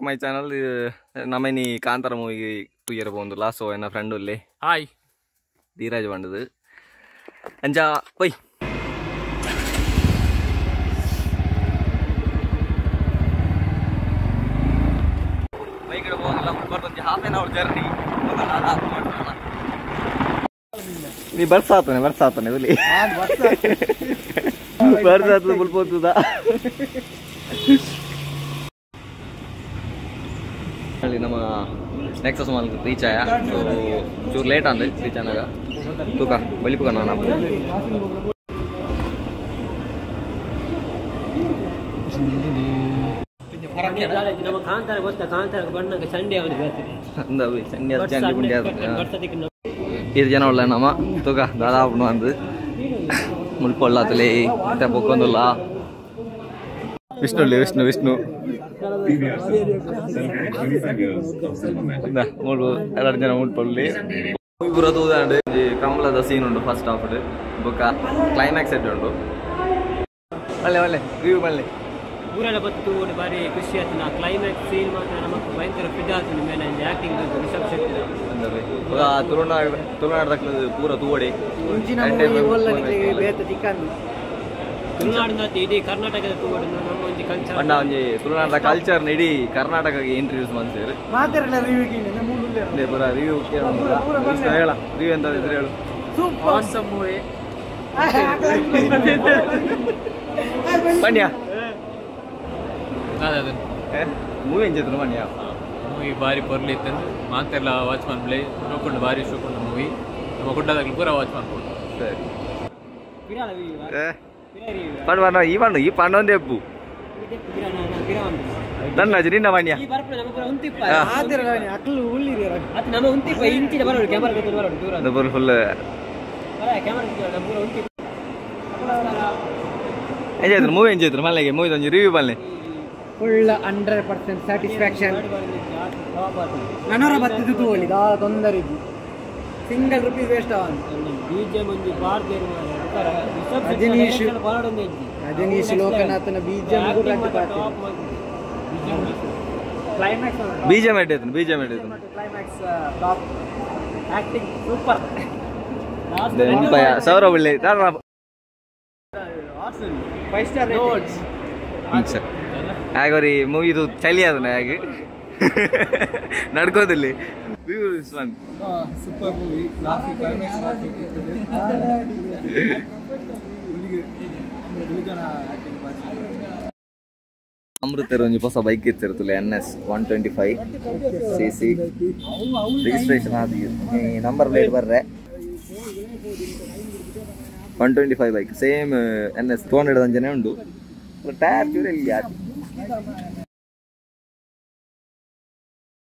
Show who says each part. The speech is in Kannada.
Speaker 1: ಮೈ ಚಾನಲ್ ನಮ್ಮನಿ ಕಾಂತಾರ ಮೂವಿಗೆ ಇಯರ್ ಬಂದು ಲಾಸ್ಟ್ ಎನ್ನ ಫ್ರೆಂಡ್ ಉಲ್ಲಿ
Speaker 2: ಹಾಯ್
Speaker 1: ಧೀರಾಜ್ ಬಂಡದು ಅಂಜ ಒಯ್ ಬೈಕ್ ಹೋಗಲ್ಲ ಬರ್ಕೊಂದು ಹಾಫ್ ಆನ್ ಅವರ್ ಜರ್ನಿ ನೀ ಬರ್ಸಾತನೆ ಬರ್ಸಾತನೆ ಹುಲಿ ಬರ್ಸಾತದ ನಮ್ಮ ನೆಕ್ಸಸ್ ಮಾಲ್ ರೀಚ್ ಆಯ ಸೊ ಚೂರು ಲೇಟ್ ಅಂದೆ ರೀಚ್ ಆನಾಗ ತೂಕ ಬಲಿಪುಗ ನಾನು
Speaker 3: ನಮ್ಮ ಕಾಂತಾರ ಗೊತ್ತಾ ಕಾಂತಾರ ಬಣ್ಣಕ್ಕೆ ಸಂಡೆ ಅವನು ಬರ್ತದೆ
Speaker 1: ಅಂದ ಚಂಡಿ ಅದು ಇಲ್ಲಿ ವಿಷ್ಣು ವಿಷ್ಣು. ವಿಷ್ಣು ಇಂದ ಮೂರು ಎರಡು ಜನ ಉಂಟಲ್ಲಿ ಇಬ್ಬರು ತೂದಾಂಡು ಕಮಲದ ಸೀನ್ ಉಂಟು ಫಸ್ಟ್ ಹಾಫ್ ಬೊಕ್ಕ ಕ್ಲೈಮ್ಯಾಕ್ಸ್ ಎಡ್ ಉಂಟು. ಒಳ್ಳೆ ಒಳ್ಳೆ ವ್ಯೂ ಒಳ್ಳೆ
Speaker 3: ಊರೆಲ್ಲ ಬತ್ತು ಒಂದು ಬಾರಿ ಖುಷಿ ಆಯ್ತು. ನಾ ಕ್ಲೈಮ್ಯಾಕ್ಸ್ ಸೀನ್ ಮಾತ್ರ ನಮಗೆ ಭಯಂಕರ ಆಯ್ತು. ಮೇಲೆ ಆ್ಯಕ್ಟಿಂಗ್ ರಿಷಬ್ ಶೆಟ್ಟಿ
Speaker 1: ಅಂದರೆ ಪೂರ ತುಳುನಾಡು ತುಳುನಾಡು ಪೂರ ತೂವಡಿ.
Speaker 3: ತುಳುನಾಡಿನ ಇಡೀ ಕರ್ನಾಟಕದ ತೂಗೋಡು ನಮ್ಮ ಒಂದು ಕಲ್ಚರ್
Speaker 1: ಒಂಜಿ ತುಳುನಾಡ ಕಲ್ಚರ್ನ ಇಡೀ ಕರ್ನಾಟಕಗೆ ಇಂಟ್ರಡ್ಯೂಸ್ ಮಾಡ್ತಾರೆ ಅದೇ ಪುರ ರಿವ್ಯೂ ಹೇಳ ರಿವ್ಯೂ ಅಂತ ಇದ್ರೆ ಹೇಳು. ಪಂಡ್ಯ ಮೂವಿ ಎಂಜಿದ್ರು ಪಂಡ್ಯ
Speaker 2: ಮೂವಿ ಭಾರಿ ಪೊರ್ಲಿ ಇತ್ತು. ಮಾತೆಲ್ಲ ವಾಚ್ ಪ್ಲೇ ನೋಡ್ಕೊಂಡು ಭಾರಿ ಶೋಕೊಂಡು ಮೂವಿ ನಮ್ಮ ಗುಡ್ಡದಾಗಲಿ ಪೂರ ವಾಚ್ ಮಾಡ್ಕೊಂಡು
Speaker 1: ಸರಿ ಪಂಡ ಪಂಡ ಈ ಪಂಡು ಈ ಪಂಡ ಒಂದೇ ಎಬ್ಬು ನನ್ನ ಅಜ್ಜಿ ನಿನ್ನ ಪಂಡ್ಯ
Speaker 3: ಈ ಬರ್ಪುಳ ನಮ್ಮ ಪುರ ಉಂತಿಪ್ಪ
Speaker 1: ಹಾ.
Speaker 3: ಅದು ನಮ್ಮ ಉಂತಿಪ್ಪ ಇಂಚಿನ ಬರೋಡು ಕ್ಯಾಮರಾ ಕತ್ತಿನ ಬರೋಡು ದೂರ
Speaker 1: ಅದು ಫುಲ್ ಫುಲ್
Speaker 3: ಕ್ಯಾಮರಾ ನಮ್ಮ ಪೂರ ಉಂತಿಪ್ಪ
Speaker 1: ಎಂಜಾಯ್ತು ಮೂವಿ ಎಂಜಾಯ್ತು ಮಲ್ಲೆಗೆ ಮೂವಿ ಒಂಜಿ ರಿವ್ಯೂ ಬಲ್ಲೆ
Speaker 4: ಫುಲ್ ಹಂಡ್ರೆಡ್ ಪರ್ಸೆಂಟ್ ಸ್ಯಾಟಿಸ್ಫ್ಯಾಕ್ಷನ್ ನನರ ಬತ್ತಿದ್ದು ತೋಳಿ ದಾ ತೊಂದರೆ ಇದ್ದು ಸಿಂಗಲ್ ರುಪೀಸ್ ವೇಸ್ಟ್ ಅವ
Speaker 3: ಬೀಜ ಮಂದಿ ಬಾರ್ದೆ
Speaker 4: ರಜನೀಶ್. ಲೋಕನಾಥನ ಬೀಜ
Speaker 1: ಸಾವಿರ ಒಳ್ಳೆ
Speaker 4: ಫೈವ್ ಸ್ಟಾರ್
Speaker 1: ಹಾಗೆ ಮೂವಿ ಇದು ಚಳಿ ಅದನ್ನ ಹಾಗೆ. ನಡ್ಕೋದಿಲ್ಲಿ.
Speaker 4: ಸೂಪರ್ ಮೂವಿ ಲಾಸ್ಟ್ ಕ್ಲೈಮ್ಯಾಕ್ಸ್
Speaker 1: ಅಮೃತ ಒಂಜಿ ಹೊಸ bike ಇತ್ತಿರ್ತಲ್ಲ N S one twenty five C C registration ಆದ number plate ಬರ್ರೆ. One twenty five bike same N S two hundred ಅಂಜನೆ ಉಂಟು. ಟೈರ್ ಚೂರು ಎಲ್ಲಿ